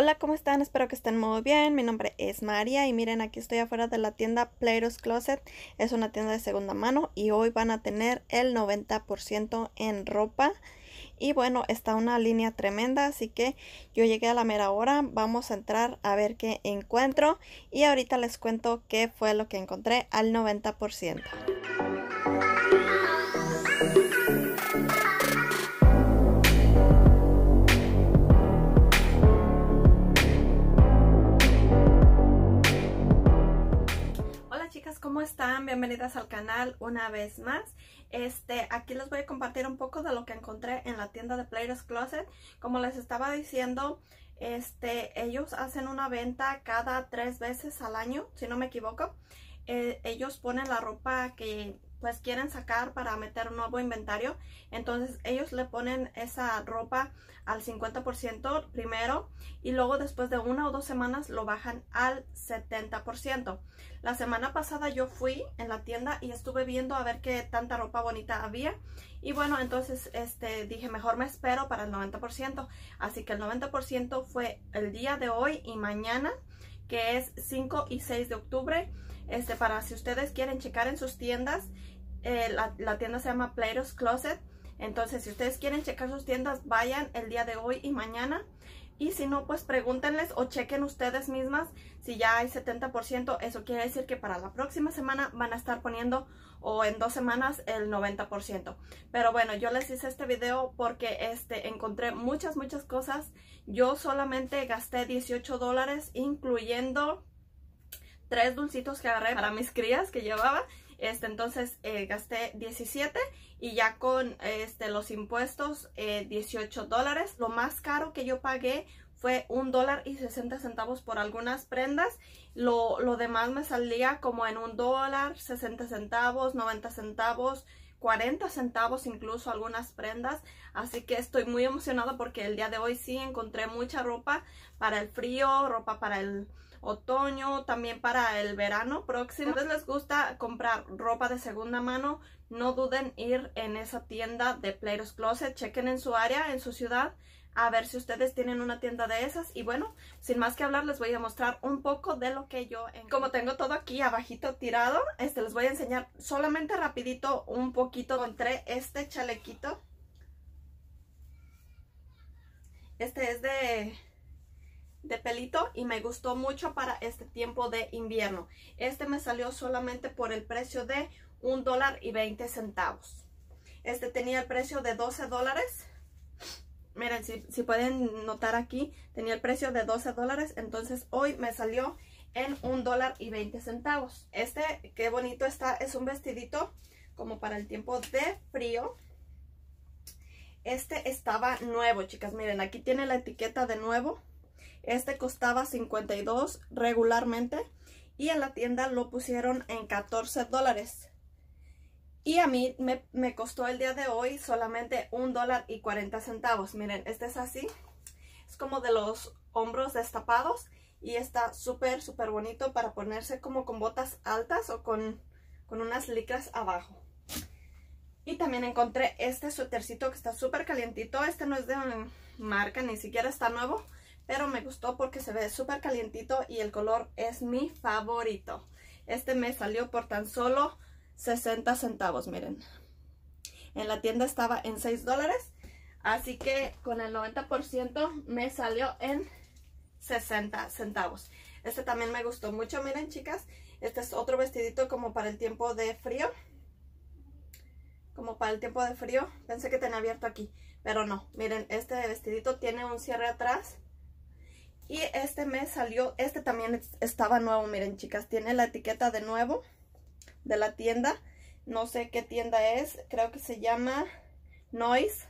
Hola, ¿cómo están? Espero que estén muy bien. Mi nombre es María y miren, aquí estoy afuera de la tienda Players Closet. Es una tienda de segunda mano y hoy van a tener el 90% en ropa. Y bueno, está una línea tremenda, así que yo llegué a la mera hora. Vamos a entrar a ver qué encuentro y ahorita les cuento qué fue lo que encontré al 90%. Están? Bienvenidas al canal una vez más. Este, aquí les voy a compartir un poco de lo que encontré en la tienda de Players Closet. Como les estaba diciendo, este, ellos hacen una venta cada tres veces al año, si no me equivoco. Eh, ellos ponen la ropa que pues quieren sacar para meter un nuevo inventario. Entonces ellos le ponen esa ropa al 50% primero y luego después de una o dos semanas lo bajan al 70%. La semana pasada yo fui en la tienda y estuve viendo a ver qué tanta ropa bonita había. Y bueno, entonces este dije mejor me espero para el 90%. Así que el 90% fue el día de hoy y mañana que es 5 y 6 de octubre. Este, para si ustedes quieren checar en sus tiendas, eh, la, tienda se llama Plato's Closet. Entonces, si ustedes quieren checar sus tiendas, vayan el día de hoy y mañana. Y si no, pues pregúntenles o chequen ustedes mismas si ya hay 70%. Eso quiere decir que para la próxima semana van a estar poniendo o en dos semanas el 90%. Pero bueno, yo les hice este video porque este, encontré muchas, muchas cosas. Yo solamente gasté 18 dólares incluyendo tres dulcitos que agarré para mis crías que llevaba. Este, entonces eh, gasté 17 y ya con este, los impuestos 18 eh, dólares. Lo más caro que yo pagué fue un dólar y 60 centavos por algunas prendas. Lo, lo demás me salía como en un dólar, 60 centavos, 90 centavos, 40 centavos incluso algunas prendas. Así que estoy muy emocionada porque el día de hoy sí encontré mucha ropa para el frío, ropa para el otoño, también para el verano próximo. Si les gusta comprar ropa de segunda mano, no duden ir en esa tienda de Players Closet. Chequen en su área, en su ciudad, a ver si ustedes tienen una tienda de esas. Y bueno, sin más que hablar, les voy a mostrar un poco de lo que yo... Como tengo todo aquí abajito tirado, este les voy a enseñar solamente rapidito un poquito. Encontré este chalequito. Este es de de pelito y me gustó mucho para este tiempo de invierno. Este me salió solamente por el precio de un dólar y 20 centavos. Este tenía el precio de 12 dólares. Miren, si, si pueden notar aquí, tenía el precio de 12 dólares. Entonces hoy me salió en un dólar y 20 centavos. Este, qué bonito está, es un vestidito como para el tiempo de frío. Este estaba nuevo, chicas. Miren, aquí tiene la etiqueta de nuevo. Este costaba 52 regularmente y en la tienda lo pusieron en 14 dólares. Y a mí me, costó el día de hoy solamente un dólar y 40 centavos. Miren, este es así. Es como de los hombros destapados y está súper, súper bonito para ponerse como con botas altas o con, con unas licras abajo. Y también encontré este suétercito que está súper calientito. Este no es de marca, ni siquiera está nuevo pero me gustó porque se ve súper calientito y el color es mi favorito. Este me salió por tan solo 60 centavos, miren. En la tienda estaba en 6 dólares, así que con el 90% me salió en 60 centavos. Este también me gustó mucho, miren chicas. Este es otro vestidito como para el tiempo de frío. Como para el tiempo de frío. Pensé que tenía abierto aquí, pero no. Miren, este vestidito tiene un cierre atrás y este me salió, este también estaba nuevo, miren chicas, tiene la etiqueta de nuevo de la tienda. No sé qué tienda es, creo que se llama Noise,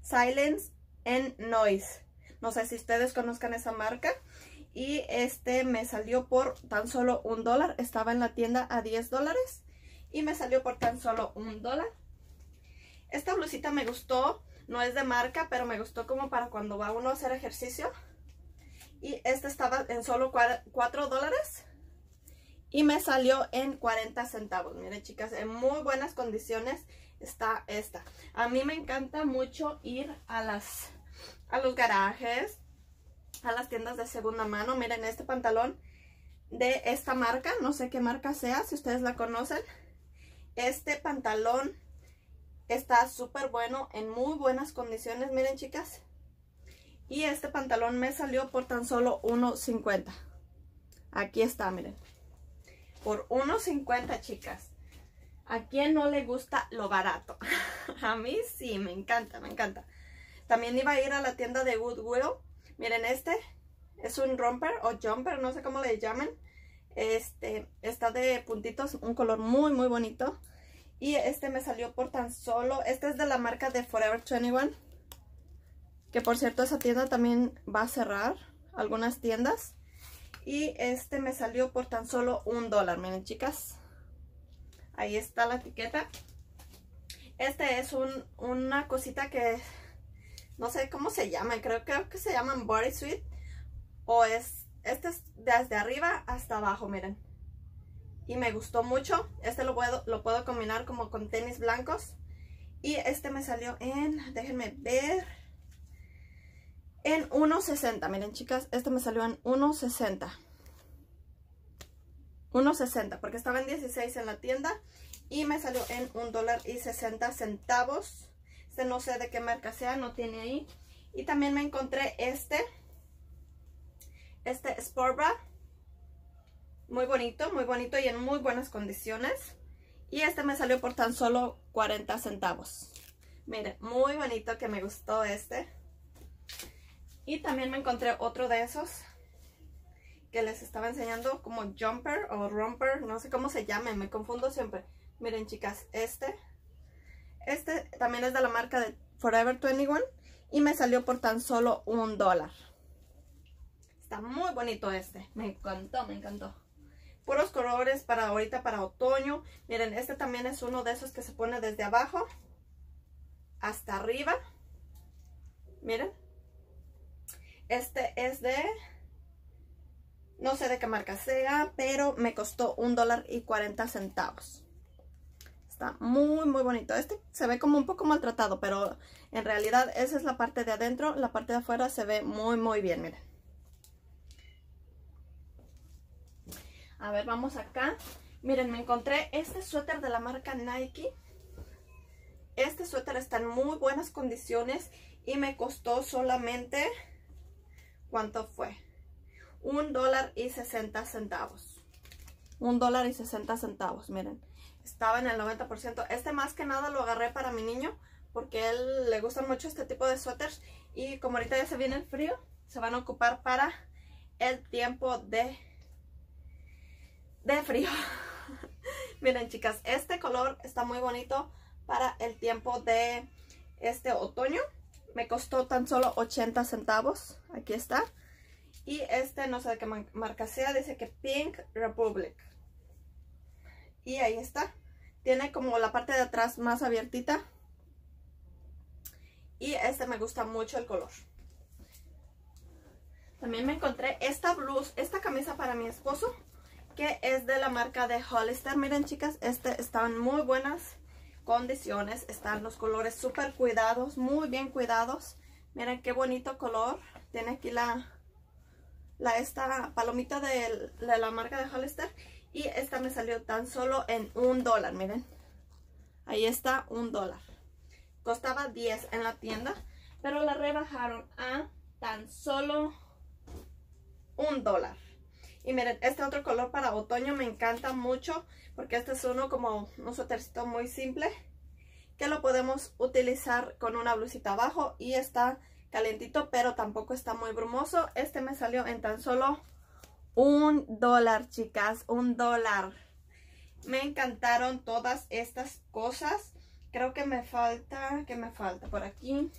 Silence and Noise. No sé si ustedes conozcan esa marca. Y este me salió por tan solo un dólar, estaba en la tienda a 10 dólares. Y me salió por tan solo un dólar. Esta blusita me gustó, no es de marca, pero me gustó como para cuando va uno a hacer ejercicio. Y este estaba en solo 4 dólares. Y me salió en 40 centavos. Miren chicas, en muy buenas condiciones está esta. A mí me encanta mucho ir a las a los garajes a las tiendas de segunda mano. Miren este pantalón de esta marca, no sé qué marca sea, si ustedes la conocen. Este pantalón está súper bueno, en muy buenas condiciones, miren chicas. Y este pantalón me salió por tan solo 1.50. Aquí está, miren. Por 1.50, chicas. ¿A quién no le gusta lo barato? a mí sí, me encanta, me encanta. También iba a ir a la tienda de Goodwill. Miren, este es un romper o jumper, no sé cómo le llamen. Este está de puntitos, un color muy, muy bonito. Y este me salió por tan solo, este es de la marca de Forever 21. Que por cierto, esa tienda también va a cerrar algunas tiendas. Y este me salió por tan solo un dólar, miren chicas. Ahí está la etiqueta. Este es un, una cosita que no sé cómo se llama. Creo, creo que se llaman Body Suite. O es, este es desde arriba hasta abajo, miren. Y me gustó mucho. Este lo puedo, lo puedo combinar como con tenis blancos. Y este me salió en, déjenme ver, en 1.60. Miren chicas, este me salió en 1.60. 1.60 porque estaba en 16 en la tienda y me salió en un dólar y 60 centavos. Este no sé de qué marca sea, no tiene ahí. Y también me encontré este, este Sport Bra. Muy bonito, muy bonito y en muy buenas condiciones. Y este me salió por tan solo 40 centavos. Miren, muy bonito que me gustó este. Y también me encontré otro de esos que les estaba enseñando como jumper o romper, no sé cómo se llame, me confundo siempre. Miren chicas, este, este también es de la marca de Forever 21 y me salió por tan solo un dólar. Está muy bonito este, me encantó, me encantó. Puros colores para ahorita, para otoño. Miren, este también es uno de esos que se pone desde abajo hasta arriba. Miren. Este es de no sé de qué marca sea, pero me costó un dólar y 40 centavos. Está muy, muy bonito. Este se ve como un poco maltratado, pero en realidad esa es la parte de adentro. La parte de afuera se ve muy, muy bien, miren. A ver, vamos acá. Miren, me encontré este suéter de la marca Nike. Este suéter está en muy buenas condiciones y me costó solamente... ¿Cuánto fue? un dólar y 60 centavos. Un dólar y 60 centavos, miren. Estaba en el 90%. Este más que nada lo agarré para mi niño porque a él le gustan mucho este tipo de suéteres. Y como ahorita ya se viene el frío, se van a ocupar para el tiempo de, de frío. miren chicas, este color está muy bonito para el tiempo de este otoño. Me costó tan solo 80 centavos. Aquí está. Y este no sé de qué marca sea, dice que Pink Republic. Y ahí está. Tiene como la parte de atrás más abiertita. Y este me gusta mucho el color. También me encontré esta blusa, esta camisa para mi esposo. Que es de la marca de Hollister. Miren chicas, este está en muy buenas condiciones. Están los colores súper cuidados, muy bien cuidados. Miren qué bonito color. Tiene aquí la, la esta palomita de, la marca de Hollister y esta me salió tan solo en un dólar, miren. Ahí está, un dólar. Costaba 10 en la tienda, pero la rebajaron a tan solo un dólar. Y miren, este otro color para otoño me encanta mucho porque este es uno como un suétercito muy simple que lo podemos utilizar con una blusita abajo y está calentito, pero tampoco está muy brumoso. Este me salió en tan solo un dólar, chicas, un dólar. Me encantaron todas estas cosas. Creo que me falta, que me falta por aquí.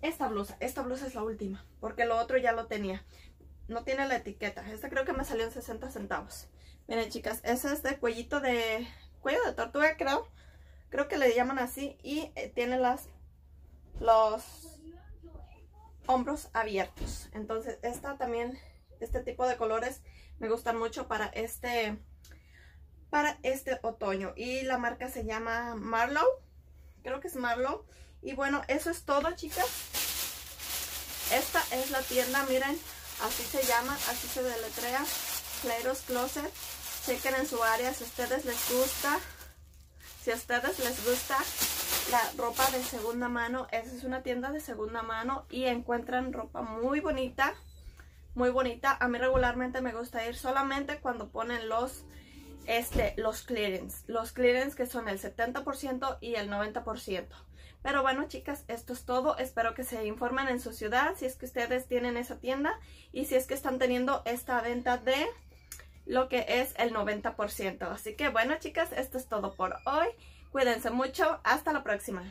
Esta blusa, esta blusa es la última, porque lo otro ya lo tenía. No tiene la etiqueta. Esta creo que me salió en 60 centavos. Miren, chicas, ese es de cuellito de... Cuello de tortuga, creo. Creo que le llaman así. Y eh, tiene las... Los hombros abiertos. Entonces esta también, este tipo de colores me gustan mucho para este, para este otoño. Y la marca se llama Marlow. Creo que es Marlow. Y bueno, eso es todo, chicas. esta es la tienda, miren, así se llama, así se deletrea, Playros Closet. Chequen en su área si a ustedes les gusta, si a ustedes les gusta la ropa de segunda mano, esa es una tienda de segunda mano y encuentran ropa muy bonita, muy bonita. A mí regularmente me gusta ir solamente cuando ponen los, este, los clearance, los que son el 70% y el 90%. Pero bueno, chicas, esto es todo. Espero que se informen en su ciudad si es que ustedes tienen esa tienda y si es que están teniendo esta venta de lo que es el 90%. Así que bueno, chicas, esto es todo por hoy. Cuídense mucho. Hasta la próxima.